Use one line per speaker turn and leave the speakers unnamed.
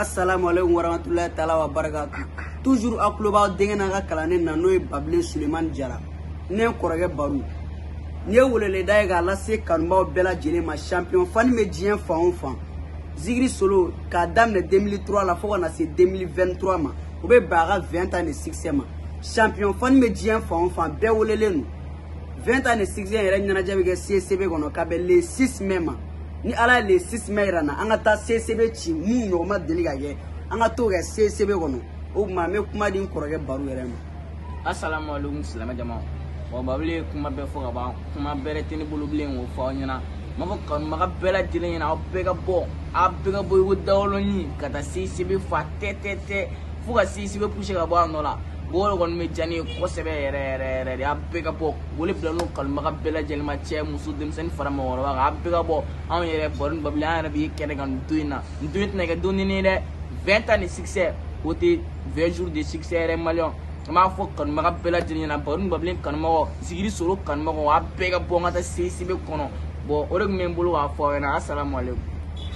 assalamu alaikum warahmatullahi taala wa barakatu toujours a tulo b'aw denkɛ n'a ka kalannen na n'o ye babilen sulemani jara ne kɔrɔkɛ baro n ye weleleda ye k'a lase kanubaaw bɛɛ lajɛlen ma champion fani bɛ diɲɛ fan o fan zigiri solo k'a daminɛ 2003 la fo ka na se 2023 ma o bɛ bɛn a ka 20 ans de succès ma champion fani bɛ diɲɛ fan o fan bɛɛ welelen don 20 ans de succès yɛrɛ ɲɛnajɛ bɛ kɛ CCB kɔnɔ ka bɛn le 6 mai ma ni ala ye le 6 mai yira na an ka taa CCB ci mun ɲɔgɔn ma deli ka kɛ an ka t'o kɛ CCB kɔnɔ o tuma n bɛ kuma di n kɔrɔkɛ baro yɛrɛ ma.
asalaamualeykum silamɛ jama wa babili ye kuma bɛɛ fɔ ka ban kuma bɛrɛ tɛ ne bolo bilen k'o fɔ aw ɲɛna n b'a fɔ kanubaga bɛɛ lajɛlen ɲɛna aw bɛɛ ka bɔ aw bɛɛ ka bɔ i ko dawolonin ka taa CCB fa tɛ tɛ tɛ fo ka CCB puse ka bɔ a nɔ la. Bɔgɔ de kɔni bɛ diya ne ye kosɛbɛ yɛrɛ yɛrɛ yɛrɛ de a bɛɛ ka bɔ wele bila n'o kanubaga bɛɛ lajɛlen ma cɛ muso denmisɛnnin fara mɔgɔkɔrɔba kan a bɛɛ ka bɔ anw yɛrɛ baro ni babili an yɛrɛ bɛ kɛnɛ kan nin don in na nin don in tɛna kɛ don ni ye dɛ 20 ans de succès o tɛ 20 jours de succès yɛrɛ maliyɛn an b'a fɔ kanubaga bɛɛ lajɛlen ɲɛna baro ni babili kanubagaw sigiri soro kanubagaw a bɛɛ ka bɔ an ka taa CCB kɔnɔ bɔn o de tun bɛ n bolo k'a fɔ aw ɲɛna asalamualeykum